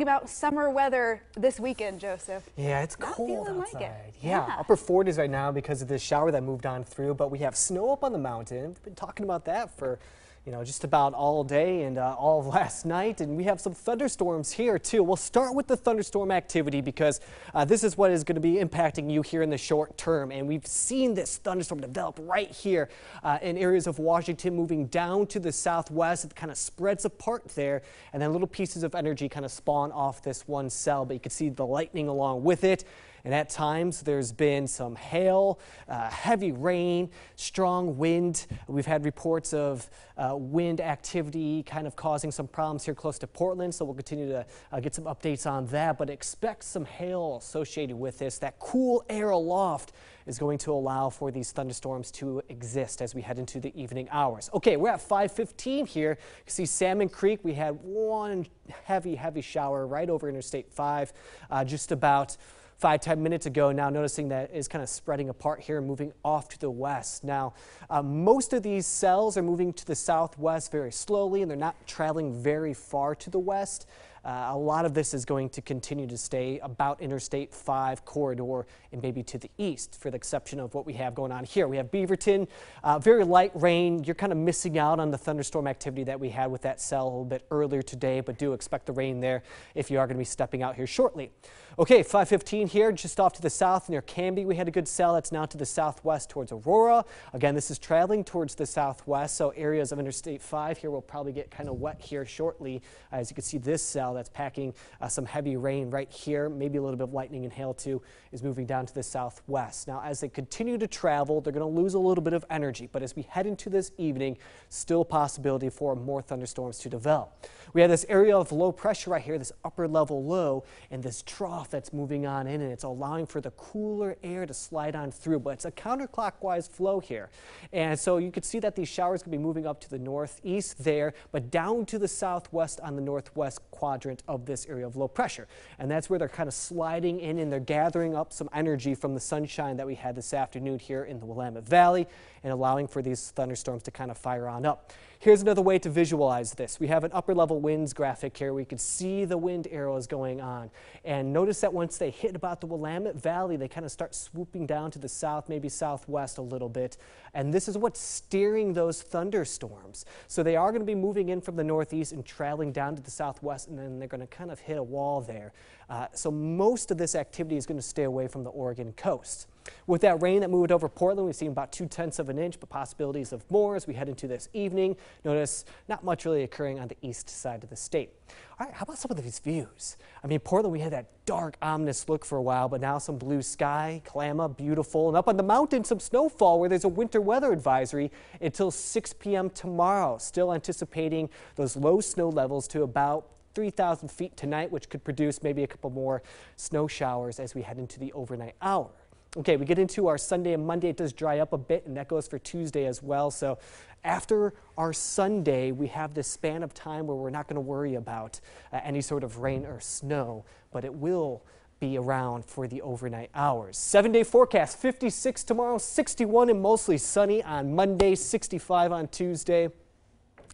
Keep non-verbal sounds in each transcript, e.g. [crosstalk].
about summer weather this weekend, Joseph. Yeah, it's Not cold outside. like it. Yeah. Yeah. upper 40s right now because of the shower that moved on through, but we have snow up on the mountain. We've been talking about that for, you know, just about all day and uh, all of [laughs] last night, and we have some thunderstorms here too. We'll start with the thunderstorm activity because uh, this is what is going to be impacting you here in the short term, and we've seen this thunderstorm develop right here uh, in areas of Washington, moving down to the southwest. It kind of spreads apart there, and then little pieces of energy kind of spawn off this one cell, but you can see the lightning along with it. And at times there's been some hail, uh, heavy rain, strong wind. We've had reports of uh, wind activity kind of causing some problems here close to Portland. So we'll continue to uh, get some updates on that. But expect some hail associated with this. That cool air aloft is going to allow for these thunderstorms to exist as we head into the evening hours. Okay, we're at 515 here. You see Salmon Creek. We had one heavy, heavy shower right over Interstate 5 uh, just about five, 10 minutes ago. Now noticing that is kind of spreading apart here and moving off to the west. Now, uh, most of these cells are moving to the southwest very slowly and they're not traveling very far to the west. Uh, a lot of this is going to continue to stay about Interstate 5 corridor and maybe to the east, for the exception of what we have going on here. We have Beaverton, uh, very light rain. You're kind of missing out on the thunderstorm activity that we had with that cell a little bit earlier today, but do expect the rain there if you are going to be stepping out here shortly. Okay, 515 here, just off to the south near Canby. We had a good cell that's now to the southwest towards Aurora. Again, this is traveling towards the southwest, so areas of Interstate 5 here will probably get kind of wet here shortly. As you can see, this cell that's packing uh, some heavy rain right here, maybe a little bit of lightning and hail too, is moving down to the southwest. Now, as they continue to travel, they're going to lose a little bit of energy, but as we head into this evening, still possibility for more thunderstorms to develop. We have this area of low pressure right here, this upper level low, and this trough that's moving on in, and it's allowing for the cooler air to slide on through, but it's a counterclockwise flow here. And so you can see that these showers can be moving up to the northeast there, but down to the southwest on the northwest quadrant of this area of low pressure. And that's where they're kind of sliding in and they're gathering up some energy from the sunshine that we had this afternoon here in the Willamette Valley and allowing for these thunderstorms to kind of fire on up. Here's another way to visualize this. We have an upper level winds graphic here. We can see the wind arrows going on. And notice that once they hit about the Willamette Valley, they kind of start swooping down to the south, maybe southwest a little bit. And this is what's steering those thunderstorms. So they are going to be moving in from the northeast and traveling down to the southwest, and then they're going to kind of hit a wall there. Uh, so most of this activity is going to stay away from the Oregon coast. With that rain that moved over Portland, we've seen about two tenths of an inch, but possibilities of more as we head into this evening. Notice not much really occurring on the east side of the state. All right, how about some of these views? I mean, Portland, we had that dark, ominous look for a while, but now some blue sky, Kalama, beautiful. And up on the mountain, some snowfall where there's a winter weather advisory until 6 p.m. tomorrow. Still anticipating those low snow levels to about 3,000 feet tonight, which could produce maybe a couple more snow showers as we head into the overnight hour. Okay, we get into our Sunday and Monday. It does dry up a bit, and that goes for Tuesday as well. So after our Sunday, we have this span of time where we're not going to worry about uh, any sort of rain or snow, but it will be around for the overnight hours. Seven day forecast 56 tomorrow, 61 and mostly sunny on Monday, 65 on Tuesday.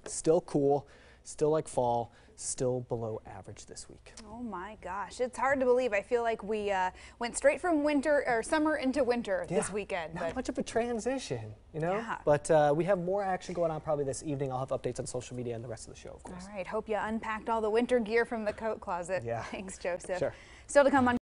Still cool, still like fall still below average this week. Oh my gosh, it's hard to believe. I feel like we uh, went straight from winter or summer into winter Yeah, this weekend. Not but much of a transition, you know? Yeah. But uh, we have more action going on probably this evening. I'll have updates on social media and the rest of the show, of course. all right, hope you unpacked all the winter gear from the coat closet. Yeah. [laughs] Thanks, Joseph. Sure. Still to come on.